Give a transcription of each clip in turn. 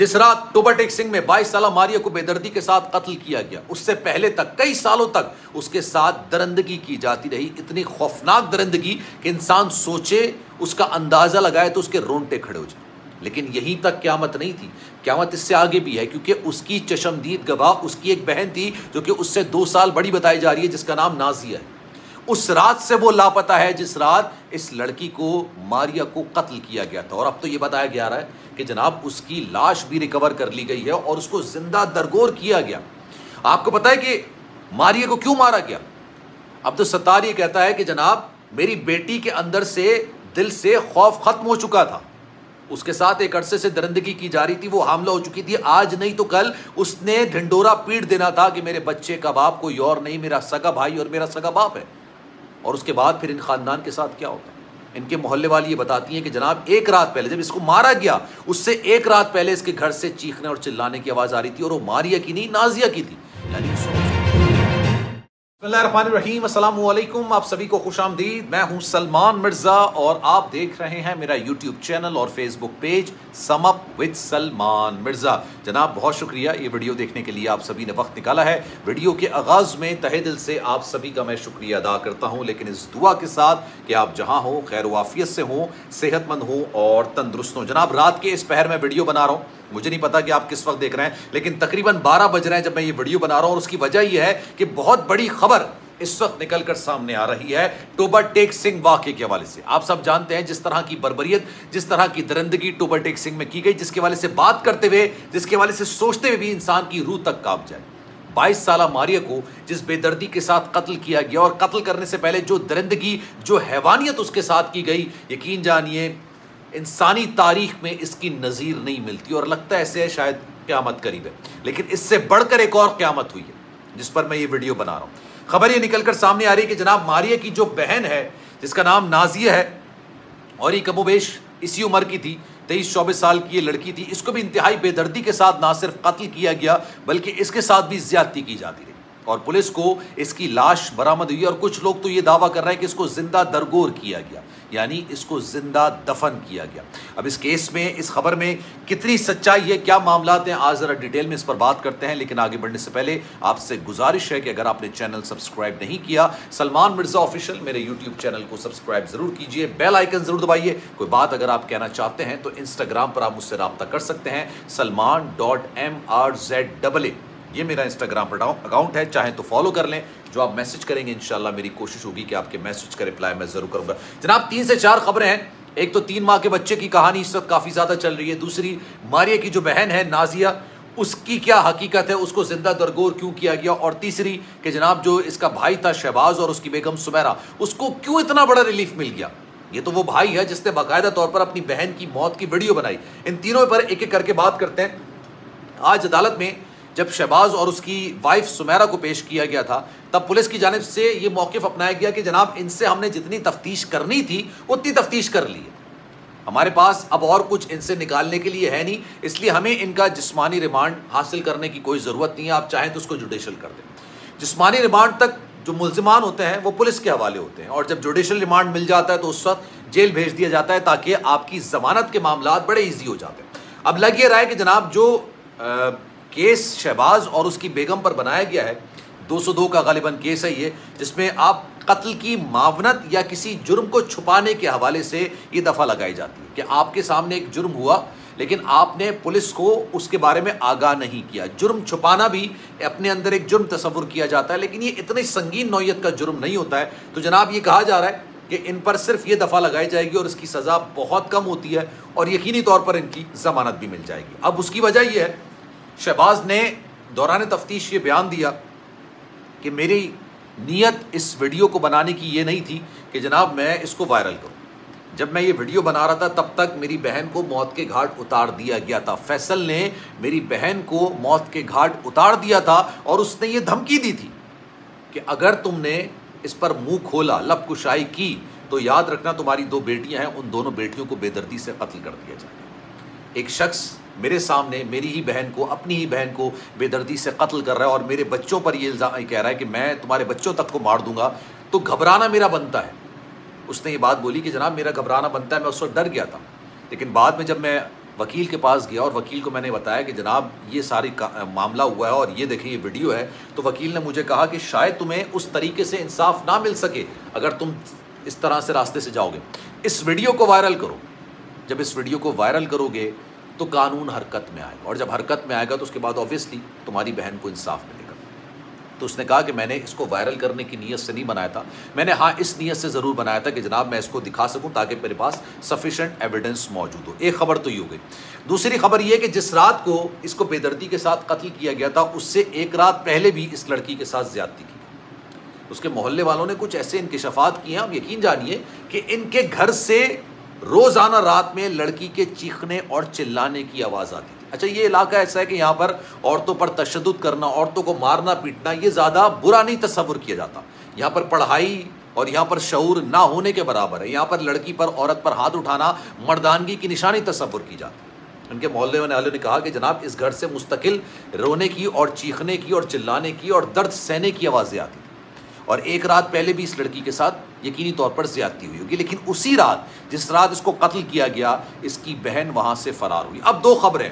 जिस रात टोबाटेक सिंह में 22 साल मारिया को बेदर्दी के साथ कत्ल किया गया, उससे पहले तक, कई सालों तक, उसके साथ दरंदगी की जाती रही। इतनी खौफनाक दरंदगी कि इंसान सोचे, उसका अंदाज़ा लगाए तो उसके रोंगटे खड़े हो जाए। लेकिन यहीं तक क्यामत नहीं थी। क्यामत इससे आगे भी है, क्योंकि उसकी चशमदीद गवाह, उसकी एक बहन थी, जो कि उससे दो साल बड़ी बताई जा रही है, जिसका नाम नाजिया है। उस रात से वो लापता है जिस रात इस लड़की को, मारिया को कत्ल किया गया था। और अब तो ये बताया जा रहा है कि जनाब उसकी लाश भी रिकवर कर ली गई है और उसको ज़िंदा दरगोर किया गया। आपको पता है कि मारिया को क्यों मारा गया? अब तो सत्तार ये कहता है कि जनाब, मेरी बेटी के अंदर से दिल से खौफ खत्म हो चुका था। उसके साथ एक अरसे से दरंदगी की जा रही थी, वो हमला हो चुकी थी। आज नहीं तो कल उसने ढिंडोरा पीट देना था कि मेरे बच्चे का बाप कोई और नहीं, मेरा सगा भाई और मेरा सगा बाप है। और उसके बाद फिर इन ख़ानदान के साथ क्या होता है? इनके मोहल्ले वाली ये बताती हैं कि जनाब, एक रात पहले जब इसको मारा गया, उससे एक रात पहले इसके घर से चीखने और चिल्लाने की आवाज़ आ रही थी और वो मारिया की नहीं, नाजिया की थी। यानी रहीम आप सभी को खुश आमदीद मैं हूँ सलमान मिर्ज़ा और आप देख रहे हैं मेरा यूट्यूब चैनल और Facebook page sum up with Salman Mirza. जनाब, बहुत शुक्रिया ये वीडियो देखने के लिए आप सभी ने वक्त निकाला है। वीडियो के आगाज़ में तहे दिल से आप सभी का मैं शुक्रिया अदा करता हूँ, लेकिन इस दुआ के साथ कि आप जहाँ हो, खैर वाफियत से हों, सेहतमंद हों और तंदुरुस्त हों। जनाब, रात के इस पहर में वीडियो बना रहा हूँ। मुझे नहीं पता कि आप किस वक्त देख रहे हैं, लेकिन तकरीबन 12 बज रहे हैं जब मैं ये वीडियो बना रहा हूँ, और उसकी वजह यह है कि बहुत बड़ी खबर इस वक्त निकलकर सामने आ रही है टोबर टेक सिंह वाक्य के हवाले से। आप सब जानते हैं जिस तरह की बरबरीत जिस तरह की दरंदगी टोबर टेक सिंह में की गई, जिसके वाले से बात करते हुए, जिसके वाले से सोचते हुए भी इंसान की रूह तक काँप जाए। बाईस साल मारिया को, जिस बेदर्दी के साथ कत्ल किया गया, और कत्ल करने से पहले जो दरिंदगी, जो हैवानियत उसके साथ की गई, यकीन जानिए इंसानी तारीख में इसकी नज़ीर नहीं मिलती और लगता है ऐसे शायद क्यामत करीब है। लेकिन इससे बढ़कर एक और क्यामत हुई है, जिस पर मैं ये वीडियो बना रहा हूँ। खबर ये निकल कर सामने आ रही है कि जनाब मारिया की जो बहन है, जिसका नाम नाजिया है, और ये कमोबेश इसी उम्र की थी, तेईस चौबीस साल की ये लड़की थी, इसको भी इंतहाई बेदर्दी के साथ ना सिर्फ़ कत्ल किया गया, बल्कि इसके साथ भी ज्यादती की जाती रही। और पुलिस को इसकी लाश बरामद हुई और कुछ लोग तो ये दावा कर रहे हैं कि इसको ज़िंदा दरगोर किया गया, यानी इसको ज़िंदा दफन किया गया। अब इस केस में, इस खबर में कितनी सच्चाई है, क्या मामला हैं, आज ज़रा डिटेल में इस पर बात करते हैं, लेकिन आगे बढ़ने से पहले आपसे गुजारिश है कि अगर आपने चैनल सब्सक्राइब नहीं किया, सलमान मिर्ज़ा ऑफिशियल मेरे यूट्यूब चैनल को सब्सक्राइब ज़रूर कीजिए, बेल आइकन ज़रूर दबाइए। कोई बात अगर आप कहना चाहते हैं तो इंस्टाग्राम पर आप मुझसे रबता कर सकते हैं, Salman dot M R Z double A ये मेरा इंस्टाग्राम पर अकाउंट है, चाहे तो फॉलो कर लें। जो आप मैसेज करेंगे, इंशाल्लाह मेरी कोशिश होगी कि आपके मैसेज का रिप्लाई मैं ज़रूर करूँगा। जनाब, तीन से चार खबरें हैं। एक तो तीन माह के बच्चे की कहानी इस वक्त काफ़ी ज़्यादा चल रही है। दूसरी, मारिया की जो बहन है, नाजिया, उसकी क्या हकीकत है? उसको ज़िंदा दरगोर क्यों किया गया? और तीसरी, कि जनाब, जो इसका भाई था शहबाज और उसकी बेगम सुमेरा, उसको क्यों इतना बड़ा रिलीफ मिल गया? ये तो वो भाई है जिसने बाकायदा तौर पर अपनी बहन की मौत की वीडियो बनाई। इन तीनों पर एक एक करके बात करते हैं। आज अदालत में जब शहबाज और उसकी वाइफ सुमेरा को पेश किया गया था, तब पुलिस की जानब से ये मौक़ अपनाया गया कि जनाब, इनसे हमने जितनी तफ्तीश करनी थी, उतनी तफ्तीश कर ली है। हमारे पास अब और कुछ इनसे निकालने के लिए है नहीं, इसलिए हमें इनका जिस्मानी रिमांड हासिल करने की कोई ज़रूरत नहीं है। आप चाहें तो उसको जुडिशल कर दें। जिस्मानी रिमांड तक जो मुलजमान होते हैं, वो पुलिस के हवाले होते हैं, और जब जुडिशल रिमांड मिल जाता है तो उस वक्त जेल भेज दिया जाता है, ताकि आपकी ज़मानत के मामला बड़े ईजी हो जाते हैं। अब लग ये रहा है कि जनाब, जो केस शहबाज और उसकी बेगम पर बनाया गया है। 202 का गालिबन केस है ये, जिसमें आप कत्ल की मावनत या किसी जुर्म को छुपाने के हवाले से ये दफ़ा लगाई जाती है कि आपके सामने एक जुर्म हुआ, लेकिन आपने पुलिस को उसके बारे में आगाह नहीं किया। जुर्म छुपाना भी अपने अंदर एक जुर्म तस्वुर किया जाता है, लेकिन ये इतनी संगीन नौीयत का जुर्म नहीं होता है। तो जनाब, ये कहा जा रहा है कि इन पर सिर्फ़ ये दफ़ा लगाई जाएगी और इसकी सज़ा बहुत कम होती है और यकीनी तौर पर इनकी ज़मानत भी मिल जाएगी। अब उसकी वजह यह है शहबाज ने दौरान तफ्तीश ये बयान दिया कि मेरी नीयत इस वीडियो को बनाने की ये नहीं थी कि जनाब मैं इसको वायरल करूँ। जब मैं ये वीडियो बना रहा था, तब तक मेरी बहन को मौत के घाट उतार दिया गया था। फैसल ने मेरी बहन को मौत के घाट उतार दिया था और उसने ये धमकी दी थी कि अगर तुमने इस पर मुँह खोला लब कुशाई की तो याद रखना तुम्हारी दो बेटियाँ हैं, उन दोनों बेटियों को बेदर्दी से कत्ल कर दिया जाएगा। एक शख्स मेरे सामने मेरी ही बहन को, अपनी ही बहन को बेदर्दी से कत्ल कर रहा है और मेरे बच्चों पर ये इल्ज़ाम कह रहा है कि मैं तुम्हारे बच्चों तक को मार दूँगा। तो घबराना मेरा बनता है। उसने ये बात बोली कि जनाब, मेरा घबराना बनता है, मैं उस वक्त डर गया था। लेकिन बाद में जब मैं वकील के पास गया और वकील को मैंने बताया कि जनाब, ये सारी मामला हुआ है और ये देखें, ये वीडियो है तो वकील ने मुझे कहा कि शायद तुम्हें उस तरीके से इंसाफ ना मिल सके अगर तुम इस तरह से रास्ते से जाओगे। इस वीडियो को वायरल करो। जब इस वीडियो को वायरल करोगे तो कानून हरकत में आएगा। और जब हरकत में आएगा तो उसके बाद ऑब्वियसली तुम्हारी बहन को इंसाफ मिलेगा। तो उसने कहा कि मैंने इसको वायरल करने की नीयत से नहीं बनाया था। मैंने हाँ इस नीयत से ज़रूर बनाया था कि जनाब, मैं इसको दिखा सकूँ ताकि मेरे पास सफिशेंट एविडेंस मौजूद हो। एक खबर तो ये हो गई। दूसरी खबर यह कि जिस रात को इसको बेदर्दी के साथ कत्ल किया गया था, उससे एक रात पहले भी इस लड़की के साथ ज्यादती की उसके मोहल्ले वालों ने कुछ ऐसे इंकशाफात किए हैं। आप यकीन जानिए कि इनके घर से रोज़ाना रात में लड़की के चीखने और चिल्लाने की आवाज़ आती थी। अच्छा ये इलाका ऐसा है कि यहाँ पर औरतों पर तशद करना, औरतों को मारना, पीटना, ये ज़्यादा बुरा नहीं तस्वुर किया जाता। यहाँ पर पढ़ाई और यहाँ पर शूर ना होने के बराबर है। यहाँ पर लड़की पर, औरत पर हाथ उठाना मर्दानगी की निशानी तस्वुर की जाती है। उनके मोहल्ले वाले ने कहा कि जनाब, इस घर से मुस्तकिल रोने की और चीखने की और चिल्लाने की और दर्द सहने की आवाज़ें आती थी। और एक रात पहले भी इस लड़की के साथ यकीनी तौर पर ज्यादती हुई होगी। लेकिन उसी रात, जिस रात इसको कत्ल किया गया, इसकी बहन वहाँ से फरार हुई। अब दो खबरें।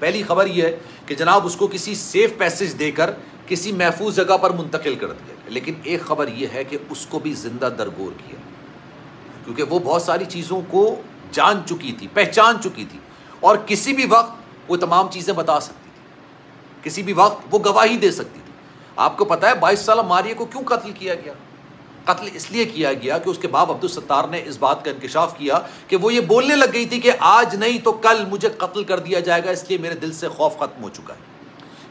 पहली खबर यह है कि जनाब उसको किसी सेफ़ पैसेज देकर किसी महफूज जगह पर मुंतकिल कर दिया गया। लेकिन एक खबर यह है कि उसको भी ज़िंदा दरगोर किया क्योंकि वो बहुत सारी चीज़ों को जान चुकी थी, पहचान चुकी थी। और किसी भी वक्त वो तमाम चीज़ें बता सकती थी। किसी भी वक्त वो गवाही दे सकती थी। आपको पता है बाईस साल मारिए को क्यों कत्ल किया गया? कत्ल इसलिए किया गया कि उसके बाप अब्दुल सत्तार ने इस बात का इंकशाफ किया कि वो ये बोलने लग गई थी कि आज नहीं तो कल मुझे कत्ल कर दिया जाएगा, इसलिए मेरे दिल से खौफ खत्म हो चुका है।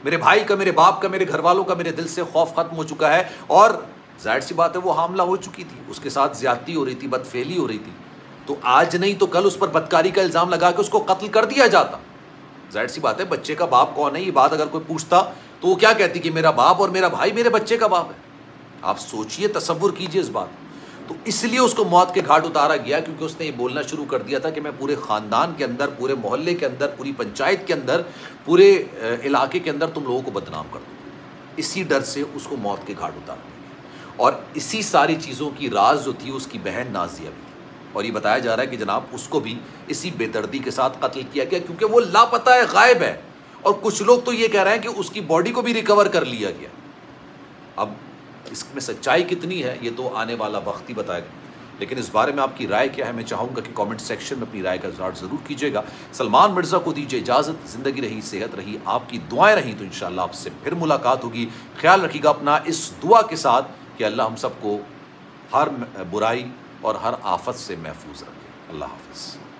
मेरे भाई का, मेरे बाप का, मेरे घर वालों का मेरे दिल से खौफ खत्म हो चुका है और ज़ाहिर सी बात है वो हमला हो चुकी थी, उसके साथ ज्यादती हो रही थी, बदफेली हो रही थी। तो आज नहीं तो कल उस पर बदकारी का इल्ज़ाम लगा के उसको कत्ल कर दिया जाता। ज़ाहिर सी बात है, बच्चे का बाप कौन है, ये बात अगर कोई पूछता तो वो क्या कहती कि मेरा बाप और मेरा भाई मेरे बच्चे का बाप है? आप सोचिए, तस्वुर कीजिए इस बात। तो इसलिए उसको मौत के घाट उतारा गया, क्योंकि उसने ये बोलना शुरू कर दिया था कि मैं पूरे ख़ानदान के अंदर, पूरे मोहल्ले के अंदर, पूरी पंचायत के अंदर, पूरे इलाके के अंदर तुम लोगों को बदनाम कर दूँ इसी डर से उसको मौत के घाट उतार दिया और इसी सारी चीज़ों की राज जो थी, उसकी बहन नाजिया भी और ये बताया जा रहा है कि जनाब, उसको भी इसी बेदर्दी के साथ कत्ल किया गया, क्योंकि वो लापता है, गायब है। और कुछ लोग तो ये कह रहे हैं कि उसकी बॉडी को भी रिकवर कर लिया गया। अब इसमें सच्चाई कितनी है, ये तो आने वाला वक्त ही बताएगा। लेकिन इस बारे में आपकी राय क्या है, मैं चाहूँगा कि कमेंट सेक्शन में अपनी राय का इजहार ज़रूर कीजिएगा। सलमान मिर्ज़ा को दीजिए इजाज़त, ज़िंदगी रही, सेहत रही, आपकी दुआएँ रही तो इन आपसे फिर मुलाकात होगी। ख्याल रखिएगा अपना इस दुआ के साथ कि अल्लाह हम सबको हर बुराई और हर आफत से महफूज रखे। अल्लाह हाफ़